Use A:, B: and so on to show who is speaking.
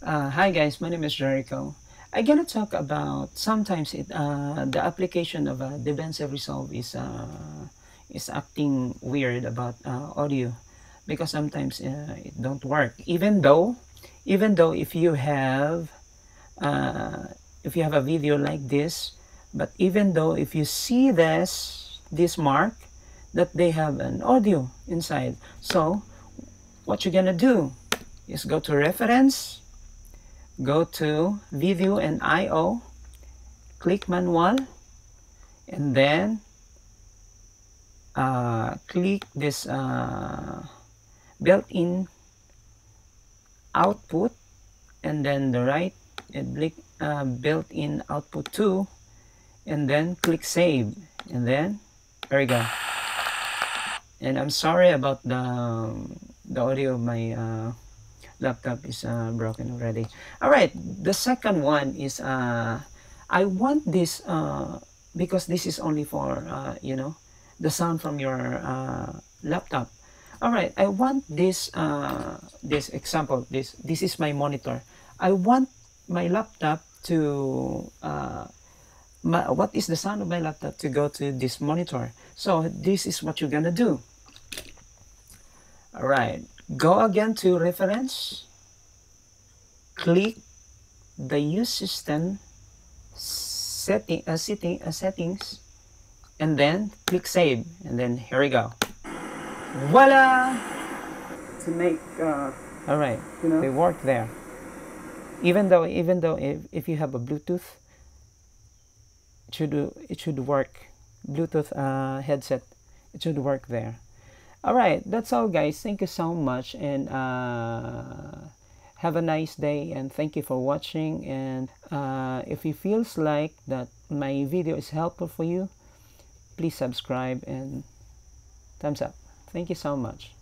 A: Uh, hi guys, my name is Jericho. I'm gonna talk about sometimes it uh, the application of uh, DaVinci Resolve is uh, is acting weird about uh, audio because sometimes uh, it don't work. Even though, even though if you have if you have a video like this, but even though if you see this this mark that they have an audio inside, so what you're gonna do is go to reference, go to video and IO, click manual, and then uh, click this uh, built-in output and then the right and click uh, built-in output 2 and then click save and then there you go. And I'm sorry about the the audio of my uh, laptop is uh, broken already. All right the second one is uh, I want this uh, because this is only for uh, you know the sound from your uh, laptop. All right I want this uh, this example this this is my monitor. I want my laptop to uh, my, what is the sound of my laptop to go to this monitor? So this is what you're gonna do. All right go again to reference. Click the use system setting uh, setting uh, settings and then click save and then here we go. Voila!
B: To make uh,
A: all right.
B: You know?
A: they work there. Even though even though if, if you have a bluetooth it should it should work. Bluetooth uh, headset it should work there all right that's all guys. Thank you so much and uh, have a nice day and thank you for watching and uh, if it feels like that my video is helpful for you please subscribe and thumbs up. Thank you so much